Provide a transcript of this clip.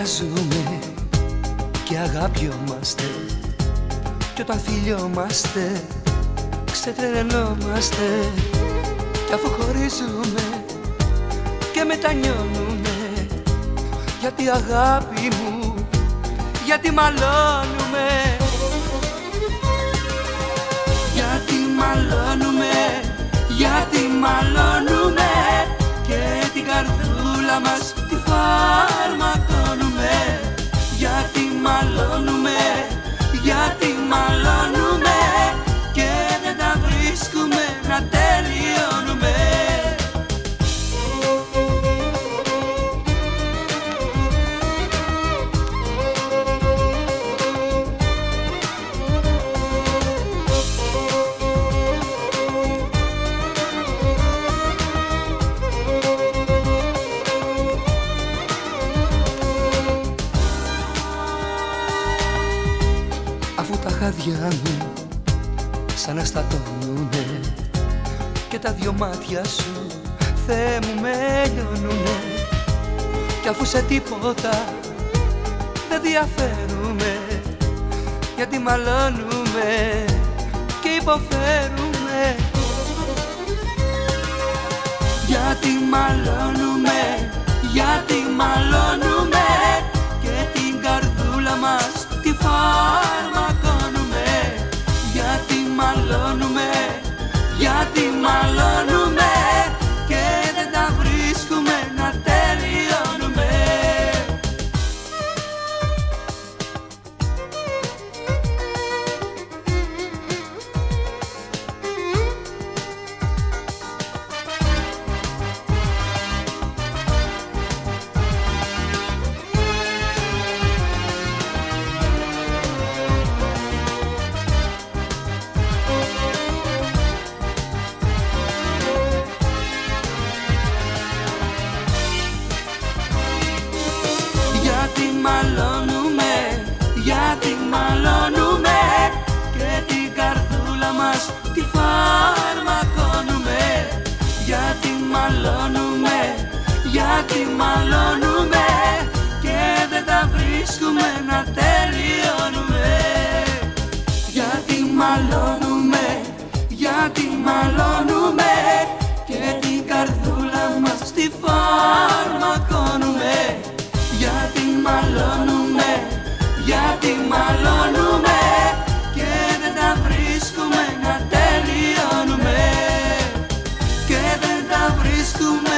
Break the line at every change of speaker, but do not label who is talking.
ζούμε και αγαπιόμαστε. Κι όταν φιλιόμαστε ξετρελόμαστε κι αφού χωρίζουμε και μετανιώνουμε. Γιατί αγάπη μου γιατί μαλώνουμε. Γιατί μαλώνουμε γιατί μαλώνουμε. Και την καρδούλα μας τη φαρμακώνουμε Αφού τα χάδια μου σαν να στατώνουνε. Και τα δυο μάτια σου Θεέ μου με λιώνουνε. Κι αφού σε τίποτα δεν διαφέρουμε γιατί μαλώνουμε και υποφέρουμε. Γιατί μαλώνουμε γιατί μαλώνουμε μαλώνουμε γιατί μαλώνουμε μαλώνουμε Γιατί μαλώνουμε Και την καρδούλα μας τη φαρμακώνουμε. Γιατί μαλώνουμε Γιατί μαλώνουμε Και δεν τα βρίσκουμε να τελειώνουμε. Γιατί μαλώνουμε Και δεν τα βρίσκουμε να τελειώνουμε. Και δεν τα βρίσκουμε